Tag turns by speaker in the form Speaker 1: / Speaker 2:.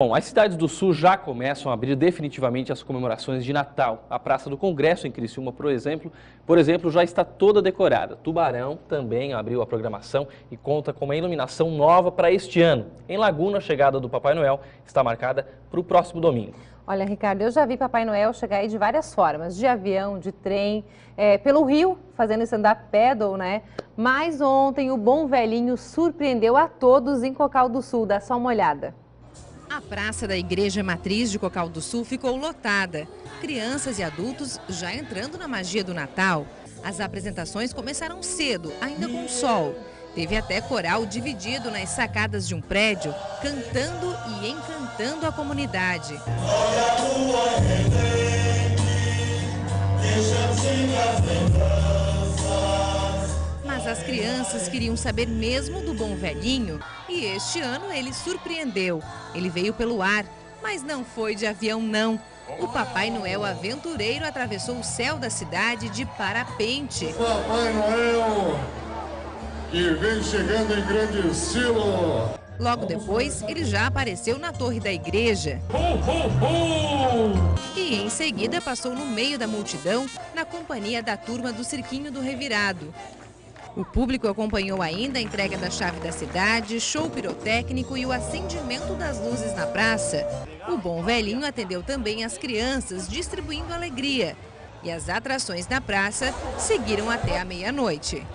Speaker 1: Bom, as cidades do Sul já começam a abrir definitivamente as comemorações de Natal. A Praça do Congresso em Criciúma, por exemplo, por exemplo, já está toda decorada. Tubarão também abriu a programação e conta com uma iluminação nova para este ano. Em Laguna, a chegada do Papai Noel está marcada para o próximo domingo.
Speaker 2: Olha, Ricardo, eu já vi Papai Noel chegar aí de várias formas, de avião, de trem, é, pelo rio, fazendo stand-up paddle, né? Mas ontem o bom velhinho surpreendeu a todos em Cocal do Sul. Dá só uma olhada.
Speaker 3: A praça da Igreja Matriz de Cocal do Sul ficou lotada. Crianças e adultos já entrando na magia do Natal. As apresentações começaram cedo, ainda com sol. Teve até coral dividido nas sacadas de um prédio, cantando e encantando a comunidade. Olha a lua as crianças queriam saber mesmo do bom velhinho e este ano ele surpreendeu. Ele veio pelo ar, mas não foi de avião não. O Papai Noel aventureiro atravessou o céu da cidade de parapente.
Speaker 4: Papai Noel que vem chegando em grande estilo.
Speaker 3: Logo depois, ele já apareceu na torre da igreja. E em seguida passou no meio da multidão, na companhia da turma do Cirquinho do Revirado. O público acompanhou ainda a entrega da chave da cidade, show pirotécnico e o acendimento das luzes na praça. O bom velhinho atendeu também as crianças, distribuindo alegria. E as atrações na praça seguiram até a meia-noite.